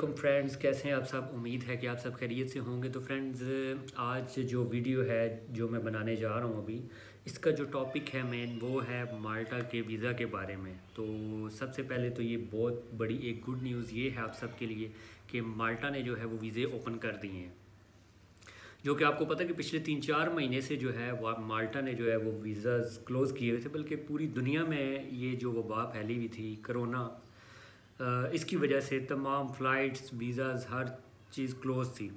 वालेकुम फ्रेंड्स कैसे हैं आप सब? उम्मीद है कि आप सब खैरियत से होंगे। तो फ्रेंड्स आज जो वीडियो है, जो मैं बनाने जा रहा हूँ अभी, इसका जो टॉपिक है मेन वो है माल्टा के वीज़ा के बारे में। तो सबसे पहले तो ये बहुत बड़ी एक गुड न्यूज़ ये है आप सब के लिए कि माल्टा ने जो है, वो वीज़े ओपन कर दिए हैं। जो कि आपको पता है कि पिछले तीन चार महीने से जो है, वो माल्टा ने जो है, वो वीज़ा क्लोज़ किए हुए थे, बल्कि पूरी दुनिया में ये जो वबा फैली हुई थी करोना इसकी वजह से तमाम फ़्लाइट्स, वीज़ाज़, हर चीज़ क्लोज़ थी।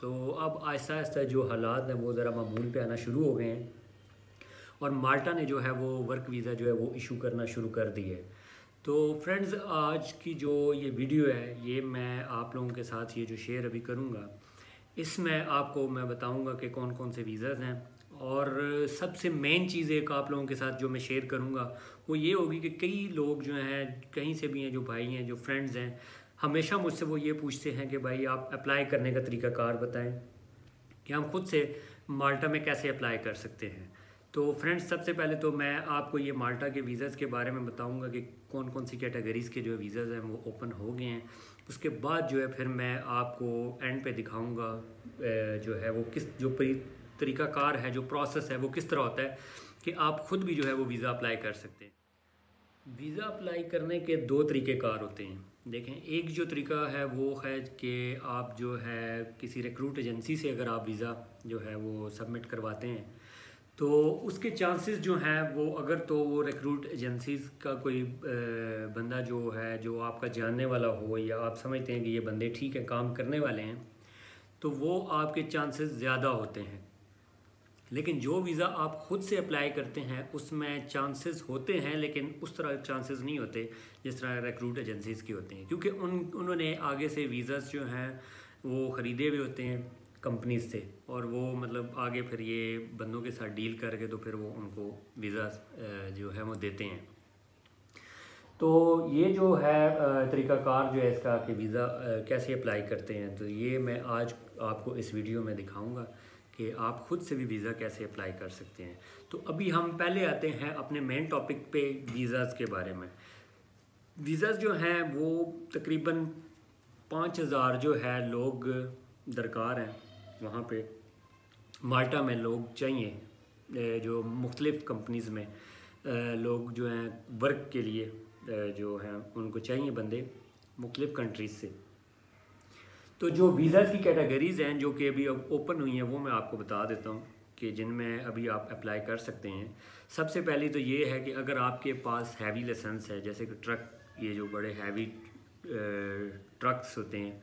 तो अब आहिस्ता आहिस्ता जो हालात हैं, वो ज़रा मामूल पे आना शुरू हो गए हैं। और माल्टा ने जो है, वो वर्क वीज़ा जो है, वो इशू करना शुरू कर दी है। तो फ्रेंड्स, आज की जो ये वीडियो है, ये मैं आप लोगों के साथ ये जो शेयर अभी करूँगा, इसमें आपको मैं बताऊँगा कि कौन कौन से वीज़ाज़ हैं। और सबसे मेन चीज़ एक आप लोगों के साथ जो मैं शेयर करूँगा, वो ये होगी कि कई लोग जो हैं, कहीं से भी हैं, जो भाई हैं, जो फ्रेंड्स हैं, हमेशा मुझसे वो ये पूछते हैं कि भाई आप अप्लाई करने का तरीक़ाकार बताएँ कि हम खुद से माल्टा में कैसे अप्लाई कर सकते हैं। तो फ्रेंड्स सबसे पहले तो मैं आपको ये माल्टा के वीज़ाज़ के बारे में बताऊँगा कि कौन कौन सी कैटेगरीज़ के जो वीज़ाज़ हैं, वो ओपन हो गए हैं। उसके बाद जो है, फिर मैं आपको एंड पे दिखाऊँगा जो है वो किस, जो तरीक़ाकार है, जो प्रोसेस है, वो किस तरह होता है कि आप ख़ुद भी जो है वो वीज़ा अप्लाई कर सकते हैं। वीज़ा अप्लाई करने के दो तरीक़ेकार होते हैं। देखें, एक जो तरीका है वो है कि आप जो है किसी रिक्रूट एजेंसी से अगर आप वीज़ा जो है वो सबमिट करवाते हैं तो उसके चांसेस जो हैं वो, अगर तो वो रिक्रूट एजेंसीज का कोई बंदा जो है, जो आपका जानने वाला हो या आप समझते हैं कि ये बंदे ठीक है, काम करने वाले हैं तो वो आपके चांसेस ज़्यादा होते हैं। लेकिन जो वीज़ा आप ख़ुद से अप्लाई करते हैं, उसमें चांसेस होते हैं, लेकिन उस तरह चांसेस नहीं होते जिस तरह रिक्रूट एजेंसीज़ के होते हैं। क्योंकि उन, उन्होंने आगे से वीज़ाज़ जो हैं, वो ख़रीदे हुए होते हैं कंपनीज़ से और वो मतलब आगे फिर ये बंदों के साथ डील करके तो फिर वो उनको वीज़ा जो है वो देते हैं। तो ये जो है तरीक़ाकार जो है इसका कि वीज़ा कैसे अप्लाई करते हैं तो ये मैं आज आपको इस वीडियो में दिखाऊँगा। कि आप ख़ुद से भी वीज़ा कैसे अप्लाई कर सकते हैं। तो अभी हम पहले आते हैं अपने मेन टॉपिक पे वीज़ाज़ के बारे में। वीज़ाज़ जो हैं, वो तकरीबन पाँच हज़ार जो है लोग दरकार हैं वहाँ पे। माल्टा में लोग चाहिए जो मुख्तलिफ़ कंपनीज़ में लोग जो हैं वर्क के लिए जो हैं, उनको चाहिए बंदे मुख्तलिफ़ कंट्रीज़ से। तो जो वीज़ाज़ की कैटेगरीज़ हैं, जो कि अभी ओपन हुई हैं, वो मैं आपको बता देता हूँ कि जिनमें अभी आप अप्लाई कर सकते हैं। सबसे पहले तो ये है कि अगर आपके पास हैवी लाइसेंस है, जैसे कि ट्रक ये जो बड़े हैवी ट्रक्स होते हैं,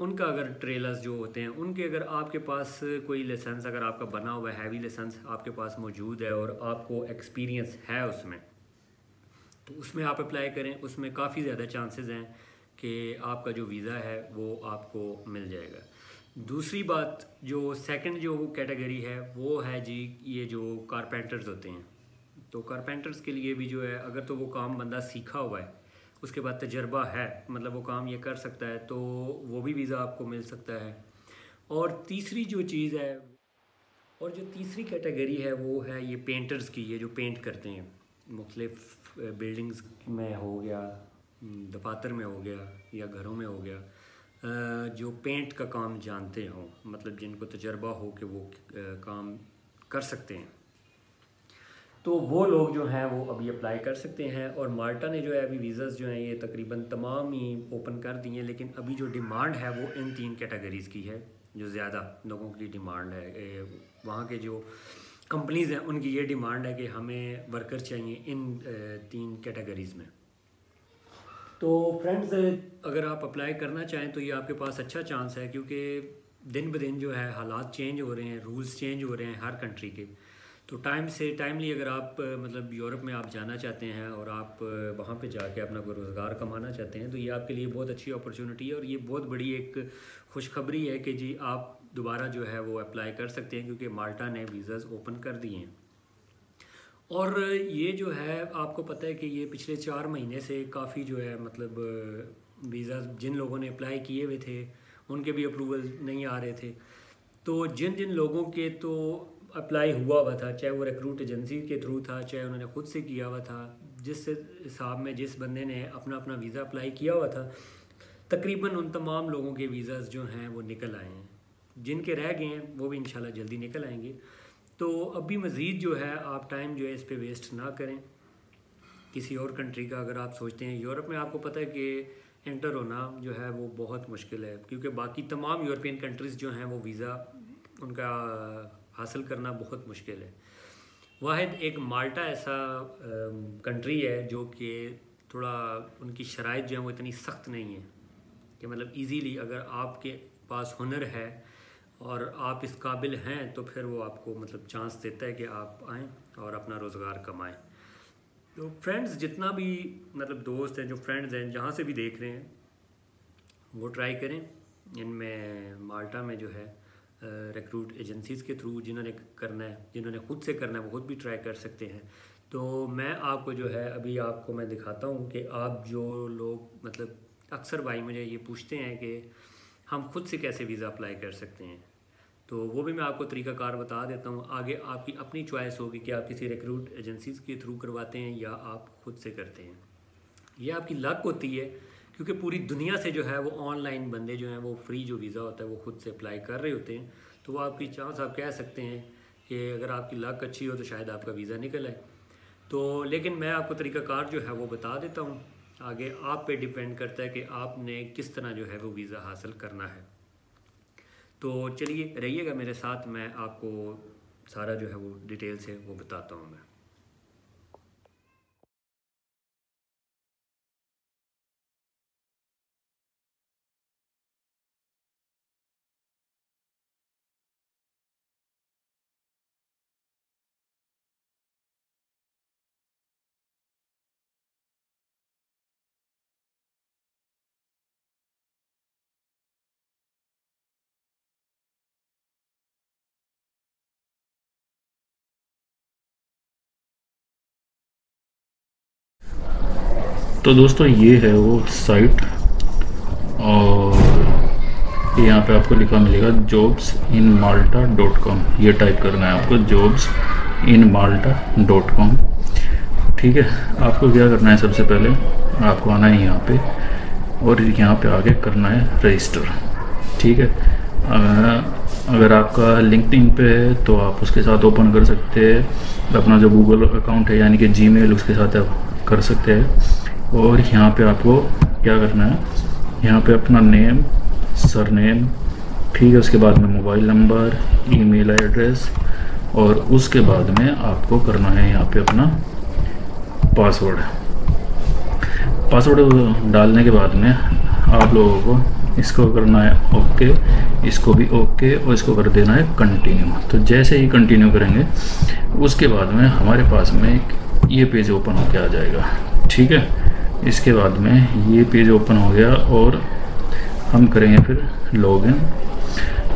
उनका अगर ट्रेलर्स जो होते हैं, उनके अगर आपके पास कोई लाइसेंस अगर आपका बना हुआ हैवी लाइसेंस आपके पास मौजूद है और आपको एक्सपीरियंस है उसमें तो उसमें आप अप्लाई करें, उसमें काफ़ी ज़्यादा चांसेस हैं। कि आपका जो वीज़ा है वो आपको मिल जाएगा। दूसरी बात, जो सेकंड जो कैटेगरी है, वो है जी ये जो कारपेंटर्स होते हैं। तो कारपेंटर्स के लिए भी जो है, अगर तो वो काम बंदा सीखा हुआ है, उसके बाद तजर्बा है मतलब वो काम ये कर सकता है तो वो भी वीज़ा आपको मिल सकता है। और तीसरी जो चीज़ है, और जो तीसरी कैटेगरी है, वो है ये पेंटर्स की, ये जो पेंट करते हैं। मुख्तलिफ़ बिल्डिंग्स में हो गया दफातर में हो गया या घरों में हो गया जो पेंट का काम जानते हों मतलब जिनको तजर्बा हो कि वो काम कर सकते हैं। तो वो लोग जो हैं, वो अभी अप्लाई कर सकते हैं और माल्टा ने जो है, अभी वीज़ाज़ जो हैं, ये तकरीबन तमाम ही ओपन कर दिए हैं, लेकिन अभी जो डिमांड है, वो इन तीन कैटेगरीज़ की है, जो ज़्यादा लोगों की डिमांड है। वहाँ के जो कंपनीज़ हैं, उनकी ये डिमांड है कि हमें वर्कर चाहिए इन तीन कैटेगरीज़ में। तो फ्रेंड्स अगर आप अप्लाई करना चाहें तो ये आपके पास अच्छा चांस है क्योंकि दिन ब दिन जो है हालात चेंज हो रहे हैं रूल्स चेंज हो रहे हैं हर कंट्री के। तो टाइम से टाइमली अगर आप मतलब यूरोप में आप जाना चाहते हैं और आप वहाँ पे जाके अपना कोई रोज़गार कमाना चाहते हैं तो ये आपके लिए बहुत अच्छी अपॉर्चुनिटी है और ये बहुत बड़ी एक खुशखबरी है कि जी आप दोबारा जो है वो अप्लाई कर सकते हैं क्योंकि माल्टा ने वीज़ाज़ ओपन कर दिए हैं। और ये जो है, आपको पता है कि ये पिछले चार महीने से काफ़ी जो है मतलब वीज़ा जिन लोगों ने अप्लाई किए हुए थे, उनके भी अप्रूवल नहीं आ रहे थे। तो जिन जिन लोगों के तो अप्लाई हुआ हुआ था, चाहे वो रिक्रूट एजेंसी के थ्रू था, चाहे उन्होंने ख़ुद से किया हुआ था, जिस हिसाब में जिस बंदे ने अपना अपना वीज़ा अप्लाई किया हुआ था, तकरीबन उन तमाम लोगों के वीज़ाज़ जो हैं, वो निकल आए हैं। जिनके रह गए हैं, वो भी इंशाल्लाह जल्दी निकल आएँगे। तो अभी मज़ीद जो है, आप टाइम जो है इस पर वेस्ट ना करें। किसी और कंट्री का अगर आप सोचते हैं, यूरोप में आपको पता है कि एंटर होना जो है वो बहुत मुश्किल है, क्योंकि बाकी तमाम यूरोपियन कंट्रीज़ जो हैं वो वीज़ा उनका हासिल करना बहुत मुश्किल है। वाहिद, एक माल्टा ऐसा कंट्री है जो कि थोड़ा उनकी शराइ जो है वो इतनी सख्त नहीं है कि मतलब इजीली अगर आपके पास हुनर है और आप इस काबिल हैं तो फिर वो आपको मतलब चांस देता है कि आप आएँ और अपना रोज़गार कमाएँ। तो फ्रेंड्स जितना भी मतलब दोस्त हैं, जो फ्रेंड्स हैं, जहाँ से भी देख रहे हैं, वो ट्राई करें। इनमें माल्टा में जो है रिक्रूट एजेंसीज़ के थ्रू जिन्होंने करना है, जिन्होंने खुद से करना है, वो खुद भी ट्राई कर सकते हैं। तो मैं आपको जो है, अभी आपको मैं दिखाता हूँ कि आप जो लोग मतलब अक्सर भाई मुझे ये पूछते हैं कि हम खुद से कैसे वीज़ा अप्लाई कर सकते हैं। तो वो भी मैं आपको तरीक़ाकार बता देता हूँ। आगे आपकी अपनी चॉइस होगी कि आप किसी रिक्रूट एजेंसीज़ के थ्रू करवाते हैं या आप खुद से करते हैं। ये आपकी लक होती है, क्योंकि पूरी दुनिया से जो है वो ऑनलाइन बंदे जो हैं वो फ्री जो वीज़ा होता है वो खुद से अप्लाई कर रहे होते हैं। तो वो आपकी चांस आप कह सकते हैं कि अगर आपकी लक अच्छी हो तो शायद आपका वीज़ा निकल आए। तो लेकिन मैं आपको तरीक़ाकार जो है वो बता देता हूँ। आगे आप पे डिपेंड करता है कि आपने किस तरह जो है वो वीज़ा हासिल करना है। तो चलिए रहिएगा मेरे साथ, मैं आपको सारा जो है वो डिटेल से वो बताता हूँ मैं। तो दोस्तों, ये है वो साइट और यहाँ पे आपको लिखा मिलेगा jobs in Malta dot com ये टाइप करना है आपको jobs in Malta dot com ठीक है, आपको क्या करना है सबसे पहले, आपको आना है यहाँ पे, और यहाँ पे आगे करना है रजिस्टर ठीक है अगर आपका लिंकडिन पे है तो आप उसके साथ ओपन कर सकते हैं। अपना जो गूगल अकाउंट है, यानी कि जीमेल उसके साथ आप कर सकते हैं। और यहाँ पे आपको क्या करना है? यहाँ पे अपना नेम सर नेम ठीक है, उसके बाद में मोबाइल नंबर ईमेल एड्रेस और उसके बाद में आपको करना है यहाँ पे अपना पासवर्ड पासवर्ड डालने के बाद में आप लोगों को इसको करना है ओके इसको भी ओके और इसको कर देना है कंटिन्यू तो जैसे ही कंटिन्यू करेंगे, उसके बाद में हमारे पास में ये पेज ओपन होकर आ जाएगा. ठीक है? इसके बाद में ये पेज ओपन हो गया और हम करेंगे फिर लॉगिन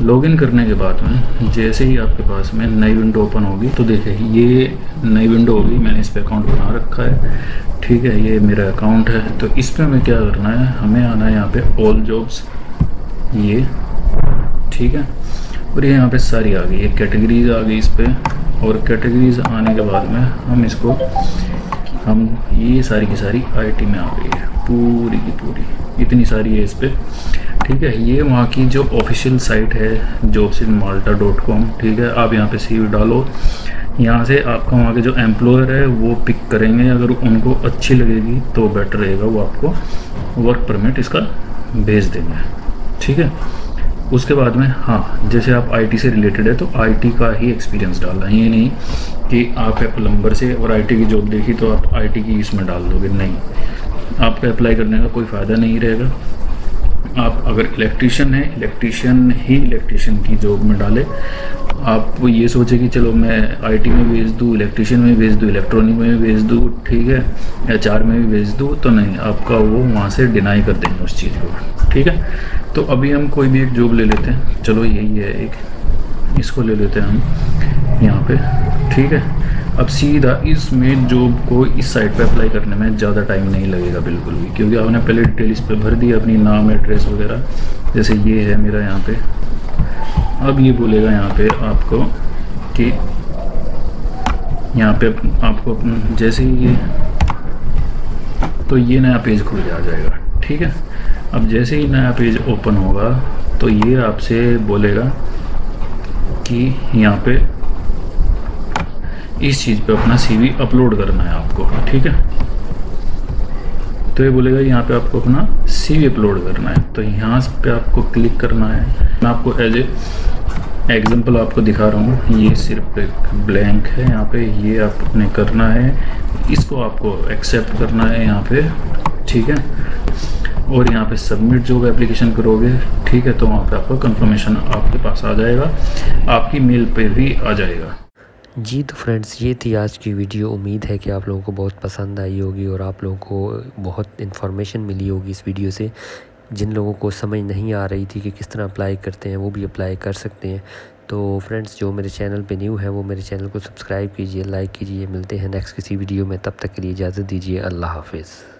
लॉगिन करने के बाद में जैसे ही आपके पास में नई विंडो ओपन होगी तो देखिए ये नई विंडो होगी मैंने इस पर अकाउंट बना रखा है। ठीक है, ये मेरा अकाउंट है। तो इस पर हमें क्या करना है? हमें आना है यहाँ पे ऑल जॉब्स ये, ठीक है? और ये यहाँ पे सारी आ गई। ये कैटेगरीज आ गई इस पर और कैटेगरीज आने के बाद में हम इसको हम ये सारी की सारी आईटी में आ गई है। पूरी की पूरी। इतनी सारी है इस पर ठीक है, ये वहाँ की जो ऑफिशियल साइट है jobs in Malta dot com ठीक है, आप यहाँ पे सीवी डालो। यहाँ से आपका वहाँ के जो एम्प्लॉयर है, वो पिक करेंगे। अगर उनको अच्छी लगेगी तो बेटर रहेगा वो आपको वर्क परमिट इसका भेज देंगे। ठीक है? उसके बाद में हाँ जैसे आप आईटी से रिलेटेड है तो आईटी का ही एक्सपीरियंस डालना है। ये नहीं कि आप प्लम्बर से और आईटी की जॉब देखी तो आप आईटी की इसमें डाल दोगे। नहीं। आपका अप्लाई करने का कोई फ़ायदा नहीं रहेगा। आप अगर इलेक्ट्रीशियन है इलेक्ट्रीशियन ही इलेक्ट्रीशियन की जॉब में डाले। आप ये सोचे कि चलो मैं आईटी में भेज दूँ इलेक्ट्रीशियन में भेज दूँ इलेक्ट्रॉनिक में भी भेज दूँ, ठीक है? एच में भी भेज दूँ तो नहीं। आपका वो वहाँ से डिनाई कर देंगे उस चीज़ को। ठीक है? तो अभी हम कोई भी एक जॉब ले लेते हैं। चलो, यही है एक। इसको ले लेते हैं हम यहाँ पे। ठीक है? अब सीधा इसमें जॉब को इस साइट पे अप्लाई करने में ज़्यादा टाइम नहीं लगेगा बिल्कुल भी, क्योंकि आपने पहले डिटेल इस पर भर दी, अपनी नाम एड्रेस वगैरह। जैसे ये है मेरा यहाँ पे। अब ये बोलेगा यहाँ पे आपको कि यहाँ पे आपको जैसे ही ये तो ये नया पेज खुल जा जाएगा। ठीक है? अब जैसे ही नया पेज ओपन होगा तो ये आपसे बोलेगा कि यहाँ पे इस चीज़ पे अपना सीवी अपलोड करना है आपको, ठीक है? तो ये बोलेगा यहाँ पे आपको अपना सीवी अपलोड करना है। तो यहाँ पे आपको क्लिक करना है। मैं आपको एज ए एग्जांपल आपको दिखा रहा हूँ। ये सिर्फ़ एक ब्लैंक है यहाँ पे। ये आपने करना है। इसको आपको एक्सेप्ट करना है यहाँ पे, ठीक है? और यहाँ पे सबमिट जो एप्लीकेशन करोगे, ठीक है तो वहाँ पे आपका कंफर्मेशन आपके पास आ जाएगा। आपकी मेल पे भी आ जाएगा। जी तो फ्रेंड्स ये थी आज की वीडियो उम्मीद है कि आप लोगों को बहुत पसंद आई होगी और आप लोगों को बहुत इन्फॉर्मेशन मिली होगी इस वीडियो से। जिन लोगों को समझ नहीं आ रही थी कि किस तरह अप्लाई करते हैं, वो भी अप्लाई कर सकते हैं। तो फ्रेंड्स जो मेरे चैनल पे न्यू है, वो मेरे चैनल को सब्सक्राइब कीजिए लाइक कीजिए। मिलते हैं नेक्स्ट किसी वीडियो में। तब तक के लिए इजाज़त दीजिए। अल्लाह हाफिज़।